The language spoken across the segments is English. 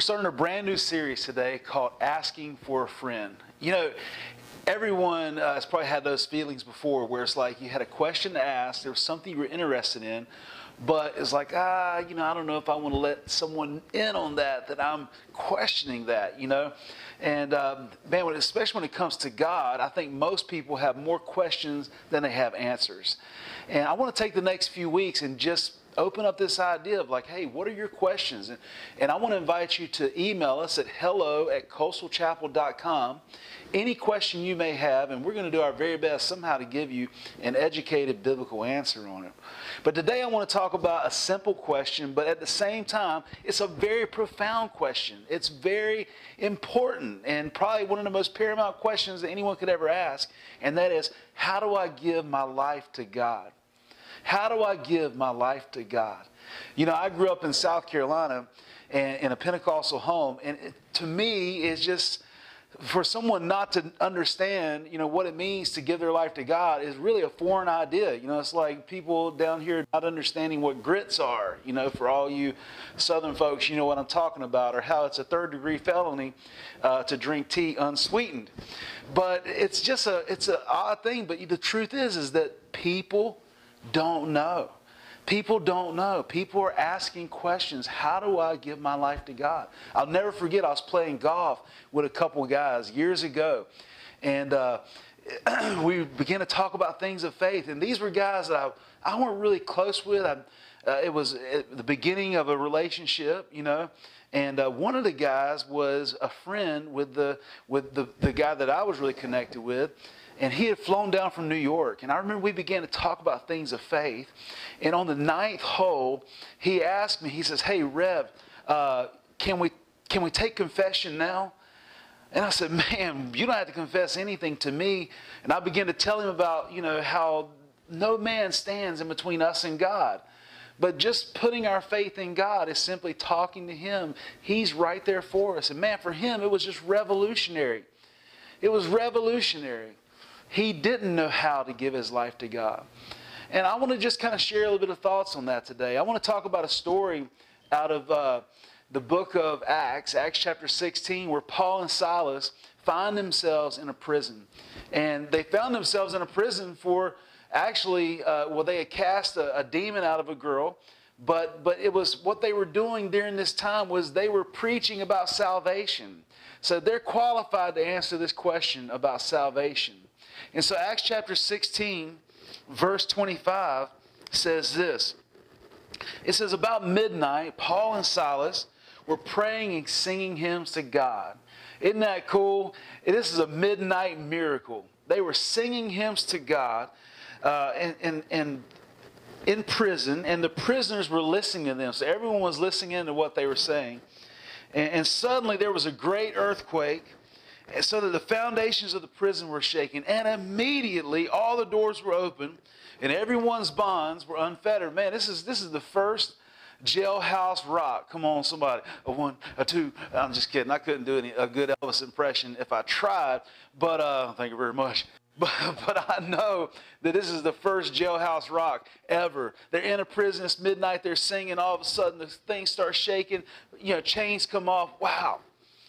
We're starting a brand new series today called Asking for a Friend. You know, everyone uh, has probably had those feelings before where it's like you had a question to ask, there was something you were interested in, but it's like, ah, you know, I don't know if I want to let someone in on that, that I'm questioning that, you know? And um, man, especially when it comes to God, I think most people have more questions than they have answers. And I want to take the next few weeks and just open up this idea of like, hey, what are your questions? And, and I want to invite you to email us at hello at coastalchapel.com. Any question you may have, and we're going to do our very best somehow to give you an educated biblical answer on it. But today I want to talk about a simple question, but at the same time, it's a very profound question. It's very important and probably one of the most paramount questions that anyone could ever ask, and that is, how do I give my life to God? How do I give my life to God? You know, I grew up in South Carolina and in a Pentecostal home, and it, to me, it's just for someone not to understand, you know, what it means to give their life to God is really a foreign idea. You know, it's like people down here not understanding what grits are. You know, for all you Southern folks, you know what I'm talking about, or how it's a third degree felony uh, to drink tea unsweetened. But it's just a it's an odd thing. But the truth is, is that people don't know. People don't know. People are asking questions. How do I give my life to God? I'll never forget, I was playing golf with a couple guys years ago. And uh, we began to talk about things of faith. And these were guys that I, I weren't really close with. I, uh, it was the beginning of a relationship, you know. And uh, one of the guys was a friend with the with the, the guy that I was really connected with and he had flown down from New York. And I remember we began to talk about things of faith. And on the ninth hole, he asked me, he says, Hey, Rev, uh, can, we, can we take confession now? And I said, Man, you don't have to confess anything to me. And I began to tell him about, you know, how no man stands in between us and God. But just putting our faith in God is simply talking to Him. He's right there for us. And man, for him, it was just revolutionary. It was revolutionary. He didn't know how to give his life to God. And I want to just kind of share a little bit of thoughts on that today. I want to talk about a story out of uh, the book of Acts, Acts chapter 16, where Paul and Silas find themselves in a prison. And they found themselves in a prison for actually, uh, well, they had cast a, a demon out of a girl but but it was what they were doing during this time was they were preaching about salvation so they're qualified to answer this question about salvation and so Acts chapter 16, verse 25 says this. It says, About midnight, Paul and Silas were praying and singing hymns to God. Isn't that cool? This is a midnight miracle. They were singing hymns to God uh, and, and, and in prison, and the prisoners were listening to them. So everyone was listening to what they were saying. And, and suddenly there was a great earthquake so that the foundations of the prison were shaken, and immediately all the doors were open, and everyone's bonds were unfettered. Man, this is this is the first jailhouse rock. Come on, somebody. A one, a two. I'm just kidding. I couldn't do any a good Elvis impression if I tried. But uh, thank you very much. But, but I know that this is the first jailhouse rock ever. They're in a prison. It's midnight. They're singing. All of a sudden, the things start shaking. You know, chains come off. Wow.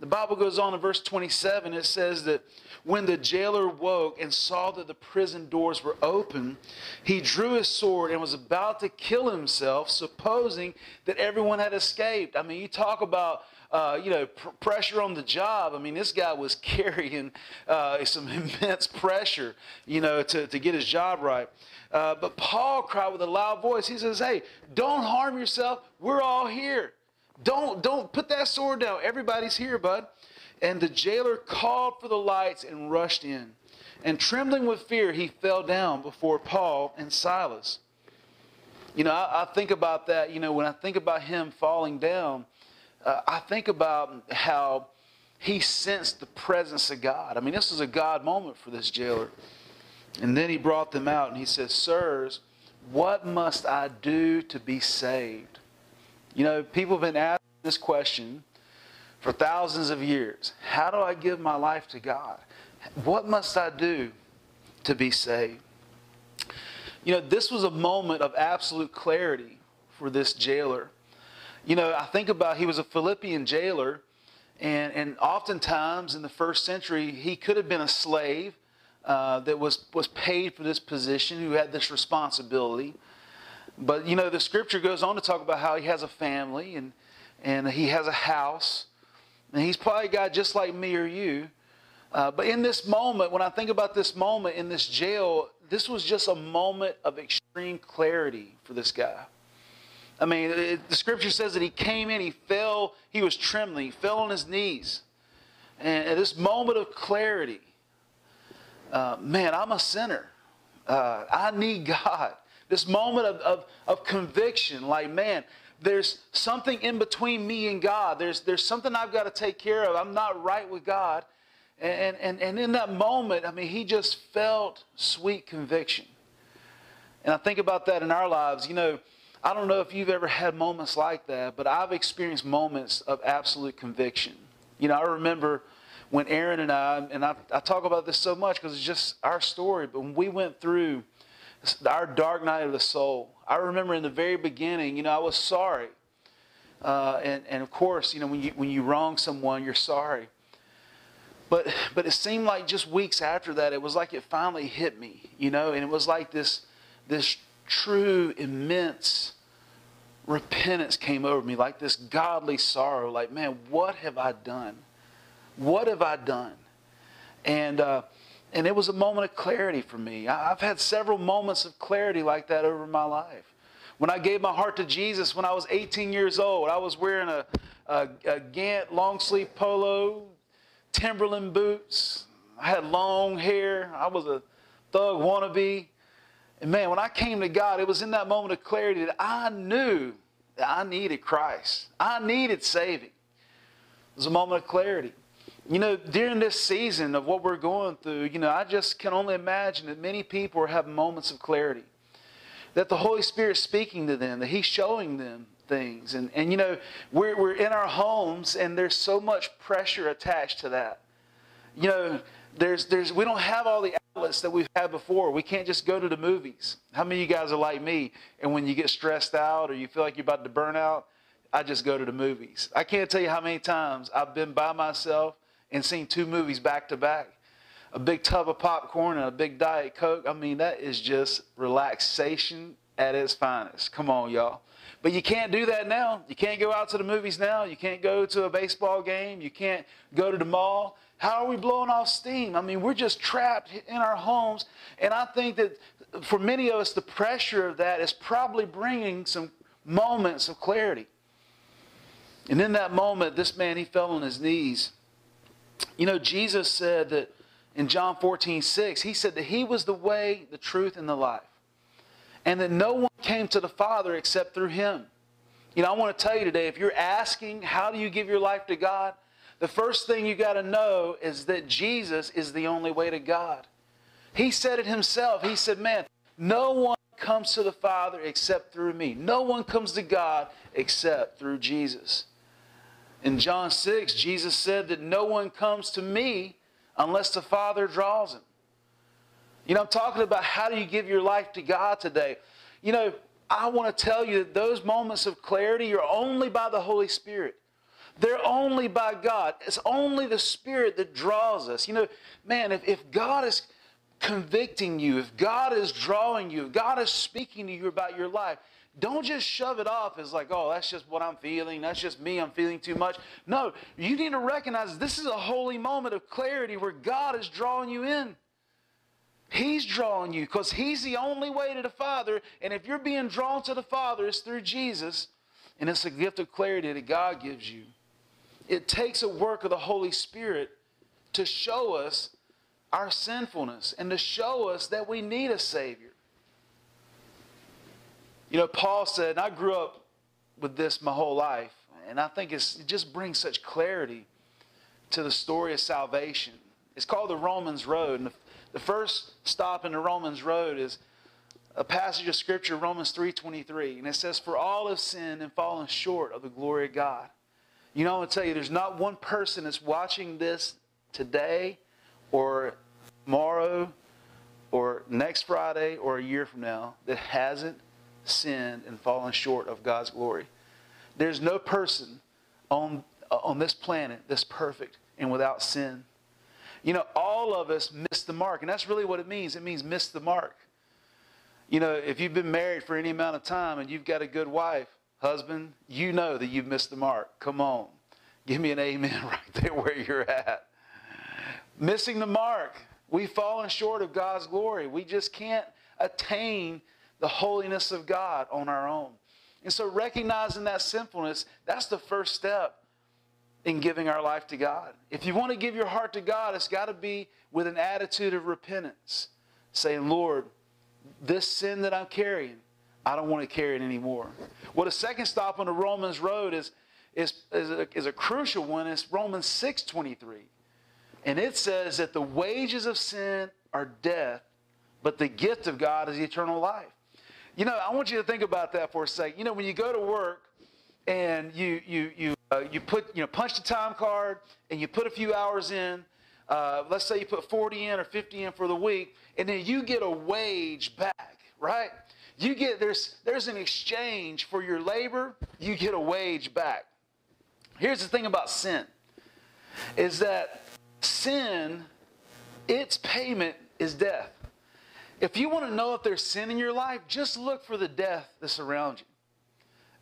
The Bible goes on in verse 27, it says that when the jailer woke and saw that the prison doors were open, he drew his sword and was about to kill himself, supposing that everyone had escaped. I mean, you talk about uh, you know, pr- pressure on the job. I mean, this guy was carrying uh, some immense pressure, you know, to, to get his job right. Uh, but Paul cried with a loud voice. He says, Hey, don't harm yourself. We're all here. Don't, don't put that sword down. Everybody's here, bud. And the jailer called for the lights and rushed in. And trembling with fear, he fell down before Paul and Silas. You know, I, I think about that. You know, when I think about him falling down, uh, I think about how he sensed the presence of God. I mean, this was a God moment for this jailer. And then he brought them out and he says, Sirs, what must I do to be saved? You know, people have been asking this question for thousands of years. How do I give my life to God? What must I do to be saved? You know, this was a moment of absolute clarity for this jailer. You know, I think about he was a Philippian jailer, and, and oftentimes in the first century, he could have been a slave uh, that was, was paid for this position, who had this responsibility. But, you know, the scripture goes on to talk about how he has a family and, and he has a house. And he's probably a guy just like me or you. Uh, but in this moment, when I think about this moment in this jail, this was just a moment of extreme clarity for this guy. I mean, it, the scripture says that he came in, he fell, he was trembling, he fell on his knees. And at this moment of clarity, uh, man, I'm a sinner. Uh, I need God. This moment of, of, of conviction, like, man, there's something in between me and God. There's, there's something I've got to take care of. I'm not right with God. And, and, and in that moment, I mean, he just felt sweet conviction. And I think about that in our lives. You know, I don't know if you've ever had moments like that, but I've experienced moments of absolute conviction. You know, I remember when Erin and I, and I, I talk about this so much because it's just our story, but when we went through our dark night of the soul, I remember in the very beginning, you know, I was sorry. Uh, and, and of course, you know, when you, when you wrong someone, you're sorry. But, but it seemed like just weeks after that, it was like it finally hit me, you know, and it was like this, this true, immense repentance came over me, like this godly sorrow, like, man, what have I done? What have I done? And, uh, and it was a moment of clarity for me. I've had several moments of clarity like that over my life. When I gave my heart to Jesus when I was 18 years old, I was wearing a, a, a Gant long sleeve polo, Timberland boots. I had long hair. I was a thug wannabe. And man, when I came to God, it was in that moment of clarity that I knew that I needed Christ. I needed saving. It was a moment of clarity. You know, during this season of what we're going through, you know, I just can only imagine that many people having moments of clarity. That the Holy Spirit's speaking to them, that He's showing them things. And, and you know, we're, we're in our homes and there's so much pressure attached to that. You know, there's, there's, we don't have all the outlets that we've had before. We can't just go to the movies. How many of you guys are like me? And when you get stressed out or you feel like you're about to burn out, I just go to the movies. I can't tell you how many times I've been by myself and seen two movies back to back. A big tub of popcorn and a big Diet Coke. I mean, that is just relaxation at its finest. Come on, y'all. But you can't do that now. You can't go out to the movies now. You can't go to a baseball game. You can't go to the mall. How are we blowing off steam? I mean, we're just trapped in our homes. And I think that for many of us, the pressure of that is probably bringing some moments of clarity. And in that moment, this man, he fell on his knees. You know, Jesus said that in John 14, 6, he said that he was the way, the truth, and the life and that no one came to the Father except through him. You know, I want to tell you today if you're asking, how do you give your life to God? The first thing you got to know is that Jesus is the only way to God. He said it himself. He said, Man, no one comes to the Father except through me. No one comes to God except through Jesus. In John 6, Jesus said that no one comes to me unless the Father draws him. You know, I'm talking about how do you give your life to God today. You know, I want to tell you that those moments of clarity are only by the Holy Spirit. They're only by God. It's only the Spirit that draws us. You know, man, if, if God is convicting you, if God is drawing you, if God is speaking to you about your life, don't just shove it off as like, oh, that's just what I'm feeling. That's just me. I'm feeling too much. No, you need to recognize this is a holy moment of clarity where God is drawing you in. He's drawing you because He's the only way to the Father. And if you're being drawn to the Father, it's through Jesus. And it's a gift of clarity that God gives you. It takes a work of the Holy Spirit to show us our sinfulness and to show us that we need a Savior. You know, Paul said, I grew up with this my whole life, and I think it just brings such clarity to the story of salvation. It's called the Romans Road. And the first stop in the Romans road is a passage of scripture, Romans 3.23. And it says, For all have sinned and fallen short of the glory of God. You know, I'm going to tell you, there's not one person that's watching this today or tomorrow or next Friday or a year from now that hasn't sinned and fallen short of God's glory. There's no person on, uh, on this planet that's perfect and without sin. You know, all of us miss the mark, and that's really what it means. It means miss the mark. You know, if you've been married for any amount of time and you've got a good wife, husband, you know that you've missed the mark. Come on. Give me an amen right there where you're at. Missing the mark. We've fallen short of God's glory. We just can't attain the holiness of God on our own. And so recognizing that sinfulness, that's the first step in giving our life to God. If you want to give your heart to God, it's got to be with an attitude of repentance, saying, Lord, this sin that I'm carrying, I don't want to carry it anymore. Well, the second stop on the Romans road is, is, is, a, is a crucial one. It's Romans 6.23. And it says that the wages of sin are death, but the gift of God is eternal life. You know, I want you to think about that for a second. You know, when you go to work and you, you, you uh, you put, you know, punch the time card and you put a few hours in. Uh, let's say you put 40 in or 50 in for the week, and then you get a wage back, right? You get there's there's an exchange for your labor. You get a wage back. Here's the thing about sin, is that sin, its payment is death. If you want to know if there's sin in your life, just look for the death that's around you.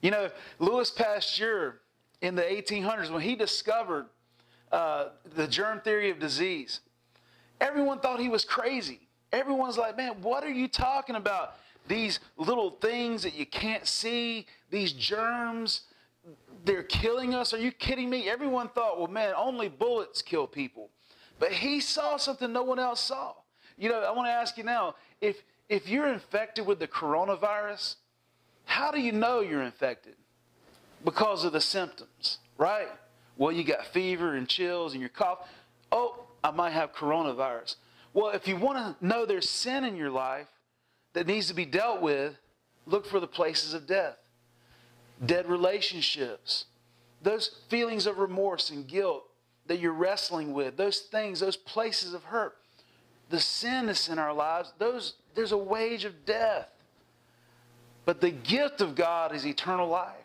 You know, Louis Pasteur in the 1800s when he discovered uh, the germ theory of disease. Everyone thought he was crazy. Everyone's like, man, what are you talking about? These little things that you can't see, these germs, they're killing us. Are you kidding me? Everyone thought, well, man, only bullets kill people. But he saw something no one else saw. You know, I want to ask you now if, if you're infected with the coronavirus, how do you know you're infected? because of the symptoms, right? Well, you got fever and chills and your cough. Oh, I might have coronavirus. Well, if you want to know there's sin in your life that needs to be dealt with, look for the places of death. Dead relationships, those feelings of remorse and guilt that you're wrestling with, those things, those places of hurt, the sin that's in our lives, those, there's a wage of death. But the gift of God is eternal life.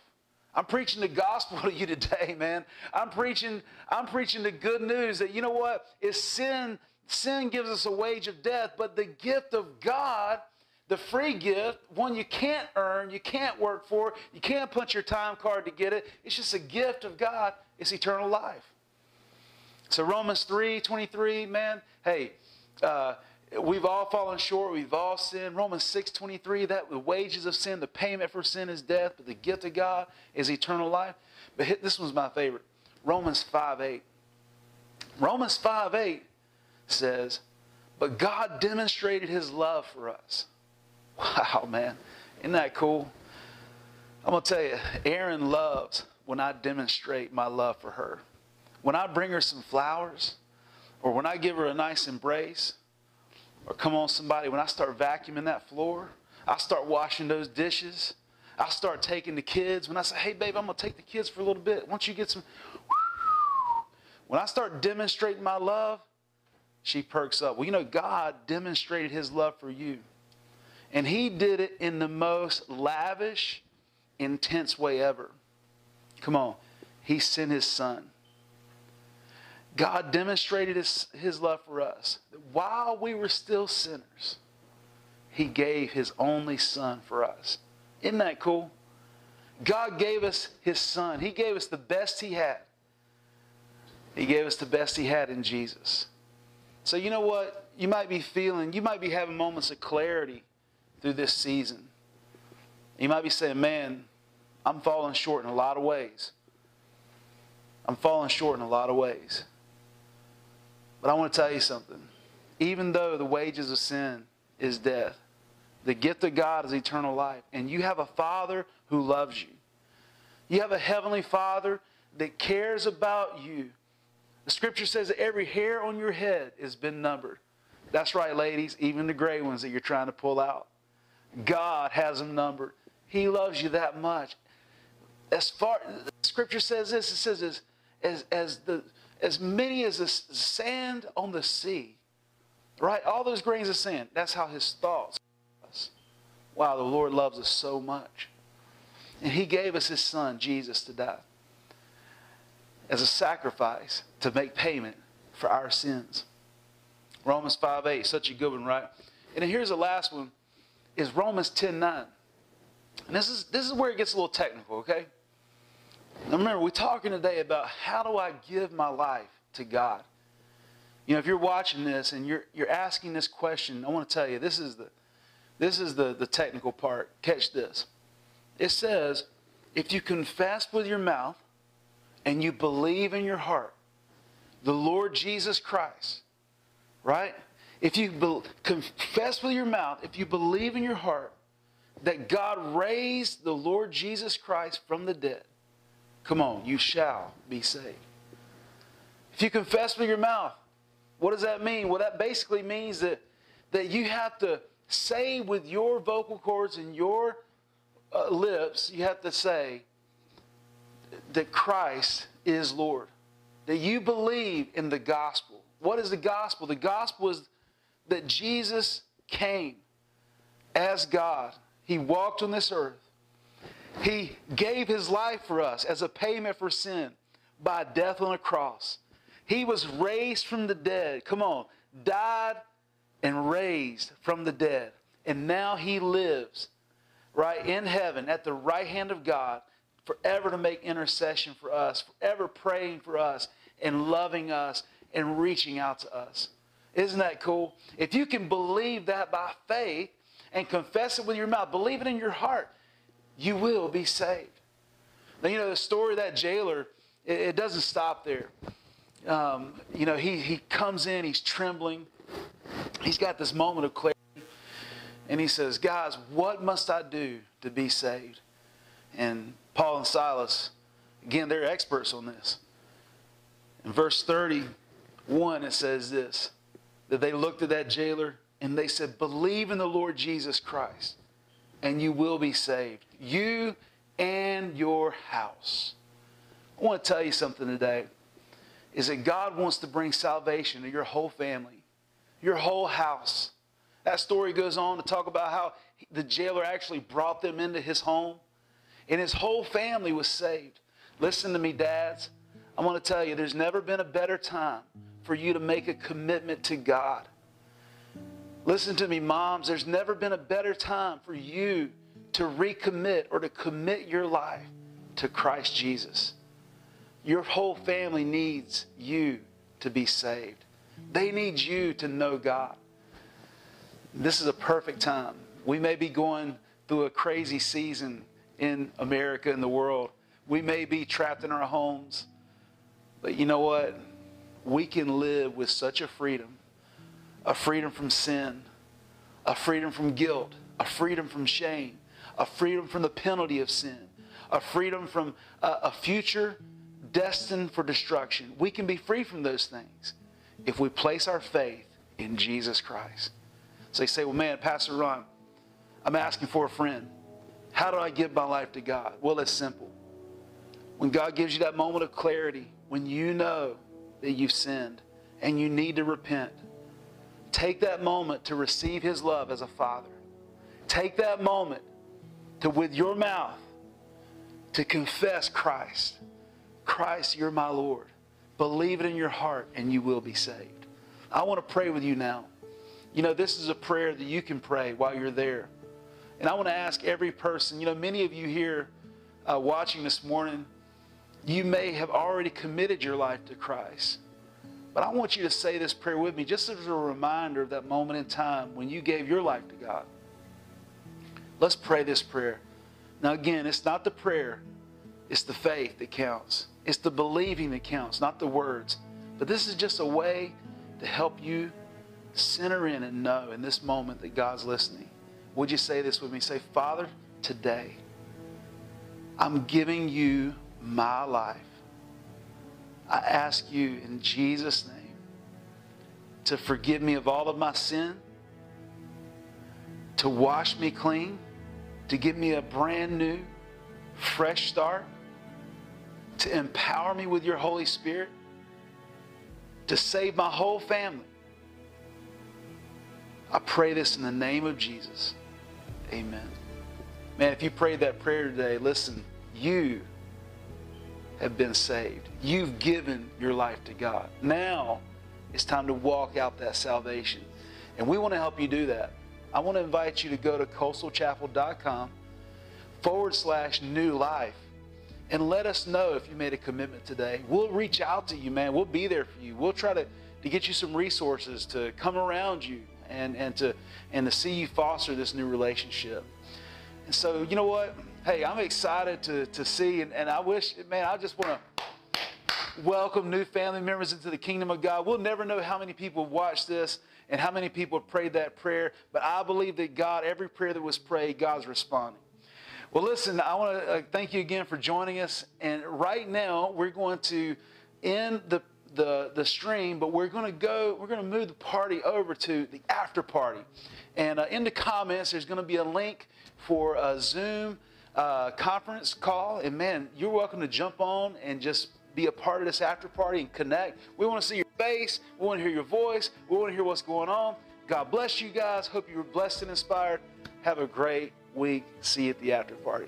I'm preaching the gospel to you today, man. I'm preaching, I'm preaching the good news that you know what? Is sin, sin gives us a wage of death, but the gift of God, the free gift, one you can't earn, you can't work for, you can't punch your time card to get it. It's just a gift of God. It's eternal life. So Romans 3, 23, man, hey, uh, We've all fallen short. We've all sinned. Romans 6 23, that the wages of sin, the payment for sin is death, but the gift of God is eternal life. But hit, this one's my favorite. Romans 5 8. Romans 5 8 says, But God demonstrated his love for us. Wow, man. Isn't that cool? I'm going to tell you, Erin loves when I demonstrate my love for her. When I bring her some flowers, or when I give her a nice embrace, or come on, somebody, when I start vacuuming that floor, I start washing those dishes. I start taking the kids. When I say, hey, babe, I'm going to take the kids for a little bit. Once you get some. When I start demonstrating my love, she perks up. Well, you know, God demonstrated his love for you. And he did it in the most lavish, intense way ever. Come on. He sent his son. God demonstrated his, his love for us. While we were still sinners, he gave his only son for us. Isn't that cool? God gave us his son. He gave us the best he had. He gave us the best he had in Jesus. So, you know what? You might be feeling, you might be having moments of clarity through this season. You might be saying, man, I'm falling short in a lot of ways. I'm falling short in a lot of ways. But I want to tell you something. Even though the wages of sin is death, the gift of God is eternal life. And you have a Father who loves you. You have a Heavenly Father that cares about you. The scripture says that every hair on your head has been numbered. That's right, ladies, even the gray ones that you're trying to pull out. God has them numbered. He loves you that much. As far the scripture says this, it says as, as, as the as many as the sand on the sea. Right? All those grains of sand. That's how his thoughts. Wow, the Lord loves us so much. And he gave us his son, Jesus, to die as a sacrifice to make payment for our sins. Romans 5 8, such a good one, right? And then here's the last one is Romans 10 9. And this is this is where it gets a little technical, okay? Now remember, we're talking today about how do I give my life to God? You know, if you're watching this and you're you're asking this question, I want to tell you this is the this is the, the technical part. Catch this. It says, if you confess with your mouth and you believe in your heart the Lord Jesus Christ, right? If you be, confess with your mouth, if you believe in your heart that God raised the Lord Jesus Christ from the dead, come on, you shall be saved. If you confess with your mouth, what does that mean? Well, that basically means that, that you have to say with your vocal cords and your uh, lips, you have to say that Christ is Lord. That you believe in the gospel. What is the gospel? The gospel is that Jesus came as God. He walked on this earth. He gave his life for us as a payment for sin by death on a cross. He was raised from the dead. Come on, died and raised from the dead. And now he lives right in heaven at the right hand of God forever to make intercession for us, forever praying for us and loving us and reaching out to us. Isn't that cool? If you can believe that by faith and confess it with your mouth, believe it in your heart, you will be saved. Now, you know, the story of that jailer, it, it doesn't stop there. Um, you know, he, he comes in, he's trembling. He's got this moment of clarity. And he says, Guys, what must I do to be saved? And Paul and Silas, again, they're experts on this. In verse 31, it says this that they looked at that jailer and they said, Believe in the Lord Jesus Christ, and you will be saved. You and your house. I want to tell you something today is that God wants to bring salvation to your whole family, your whole house. That story goes on to talk about how the jailer actually brought them into his home, and his whole family was saved. Listen to me, dads. I want to tell you, there's never been a better time for you to make a commitment to God. Listen to me, moms. There's never been a better time for you to recommit or to commit your life to Christ Jesus. Your whole family needs you to be saved. They need you to know God. This is a perfect time. We may be going through a crazy season in America and the world. We may be trapped in our homes. But you know what? We can live with such a freedom a freedom from sin, a freedom from guilt, a freedom from shame, a freedom from the penalty of sin, a freedom from a, a future destined for destruction. We can be free from those things if we place our faith in Jesus Christ. So you say, well, man, Pastor Ron, I'm asking for a friend. How do I give my life to God? Well, it's simple. When God gives you that moment of clarity, when you know that you've sinned and you need to repent, take that moment to receive His love as a father. Take that moment to, with your mouth, to confess Christ. Christ, you're my Lord. Believe it in your heart and you will be saved. I want to pray with you now. You know, this is a prayer that you can pray while you're there. And I want to ask every person, you know, many of you here uh, watching this morning, you may have already committed your life to Christ. But I want you to say this prayer with me just as a reminder of that moment in time when you gave your life to God. Let's pray this prayer. Now, again, it's not the prayer, it's the faith that counts. It's the believing that counts, not the words. But this is just a way to help you center in and know in this moment that God's listening. Would you say this with me? Say, Father, today I'm giving you my life. I ask you in Jesus' name to forgive me of all of my sin, to wash me clean, to give me a brand new, fresh start, to empower me with your Holy Spirit, to save my whole family I pray this in the name of Jesus. Amen. Man, if you prayed that prayer today, listen, you have been saved. You've given your life to God. Now it's time to walk out that salvation. And we want to help you do that. I want to invite you to go to coastalchapel.com forward slash new life and let us know if you made a commitment today. We'll reach out to you, man. We'll be there for you. We'll try to, to get you some resources to come around you and, and to and to see you foster this new relationship. And so, you know what? Hey, I'm excited to, to see, and, and I wish, man, I just want to welcome new family members into the kingdom of God. We'll never know how many people watched this and how many people prayed that prayer, but I believe that God, every prayer that was prayed, God's responding. Well, listen, I want to uh, thank you again for joining us. And right now, we're going to end the the, the stream, but we're going to go, we're going to move the party over to the after party. And uh, in the comments, there's going to be a link for a Zoom uh, conference call. And man, you're welcome to jump on and just be a part of this after party and connect. We want to see your face. We want to hear your voice. We want to hear what's going on. God bless you guys. Hope you were blessed and inspired. Have a great week. See you at the after party.